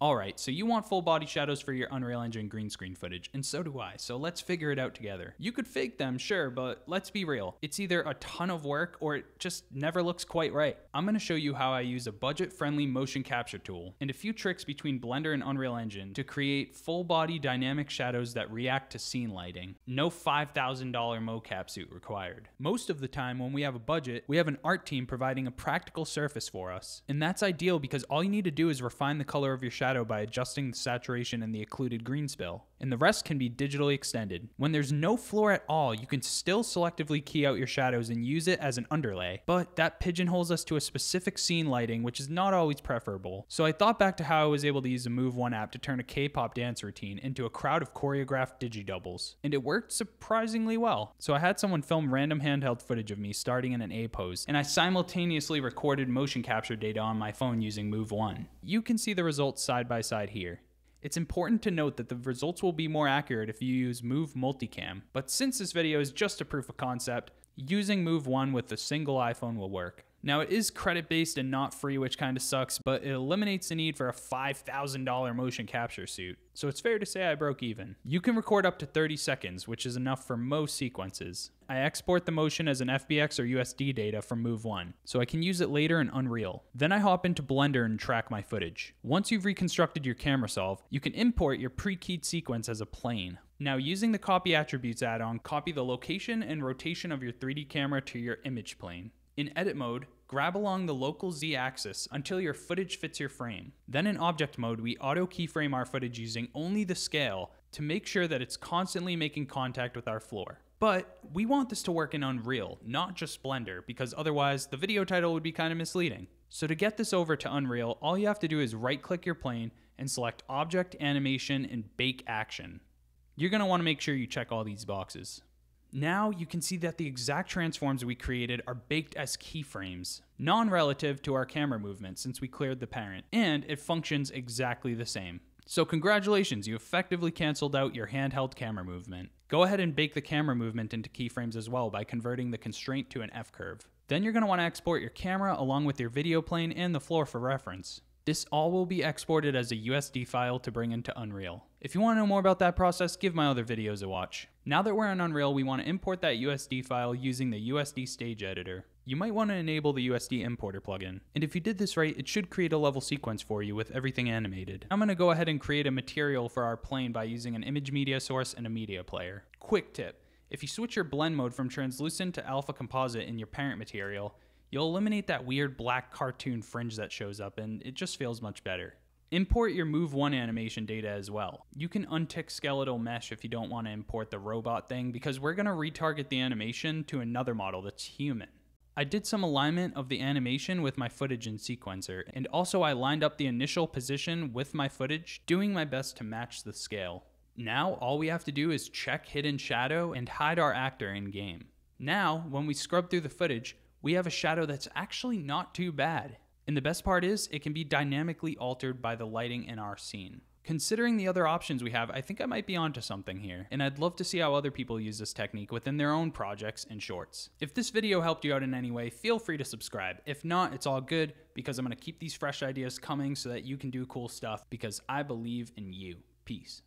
Alright, so you want full body shadows for your Unreal Engine green screen footage, and so do I, so let's figure it out together. You could fake them, sure, but let's be real. It's either a ton of work or it just never looks quite right. I'm gonna show you how I use a budget friendly motion capture tool and a few tricks between Blender and Unreal Engine to create full body dynamic shadows that react to scene lighting. No $5,000 mocap suit required. Most of the time, when we have a budget, we have an art team providing a practical surface for us. And that's ideal because all you need to do is refine the color of your shadow shadow by adjusting the saturation and the occluded green spill, and the rest can be digitally extended. When there's no floor at all, you can still selectively key out your shadows and use it as an underlay, but that pigeonholes us to a specific scene lighting, which is not always preferable. So I thought back to how I was able to use the Move 1 app to turn a K-pop dance routine into a crowd of choreographed digi-doubles, and it worked surprisingly well. So I had someone film random handheld footage of me starting in an A pose, and I simultaneously recorded motion capture data on my phone using Move 1. You can see the results side by side here. It's important to note that the results will be more accurate if you use Move Multicam, but since this video is just a proof of concept, using Move 1 with a single iPhone will work. Now it is credit based and not free, which kind of sucks, but it eliminates the need for a $5,000 motion capture suit. So it's fair to say I broke even. You can record up to 30 seconds, which is enough for most sequences. I export the motion as an FBX or USD data from Move 1, so I can use it later in Unreal. Then I hop into Blender and track my footage. Once you've reconstructed your camera solve, you can import your pre-keyed sequence as a plane. Now using the Copy Attributes add-on, copy the location and rotation of your 3D camera to your image plane. In edit mode, grab along the local Z axis until your footage fits your frame. Then in object mode, we auto keyframe our footage using only the scale to make sure that it's constantly making contact with our floor. But we want this to work in Unreal, not just Blender, because otherwise the video title would be kind of misleading. So to get this over to Unreal, all you have to do is right click your plane and select Object, Animation, and Bake Action. You're going to want to make sure you check all these boxes. Now you can see that the exact transforms we created are baked as keyframes, non-relative to our camera movement since we cleared the parent, and it functions exactly the same. So congratulations, you effectively canceled out your handheld camera movement. Go ahead and bake the camera movement into keyframes as well by converting the constraint to an F-curve. Then you're going to want to export your camera along with your video plane and the floor for reference. This all will be exported as a USD file to bring into Unreal. If you want to know more about that process, give my other videos a watch. Now that we're in Unreal, we want to import that USD file using the USD Stage Editor. You might want to enable the USD Importer plugin, and if you did this right, it should create a level sequence for you with everything animated. I'm going to go ahead and create a material for our plane by using an image media source and a media player. Quick tip, if you switch your blend mode from translucent to alpha composite in your parent material, you'll eliminate that weird black cartoon fringe that shows up and it just feels much better. Import your Move 1 animation data as well. You can untick skeletal mesh if you don't want to import the robot thing because we're going to retarget the animation to another model that's human. I did some alignment of the animation with my footage in Sequencer, and also I lined up the initial position with my footage, doing my best to match the scale. Now all we have to do is check hidden shadow and hide our actor in game. Now, when we scrub through the footage, we have a shadow that's actually not too bad. And the best part is, it can be dynamically altered by the lighting in our scene. Considering the other options we have, I think I might be onto something here, and I'd love to see how other people use this technique within their own projects and shorts. If this video helped you out in any way, feel free to subscribe. If not, it's all good, because I'm to keep these fresh ideas coming so that you can do cool stuff, because I believe in you. Peace.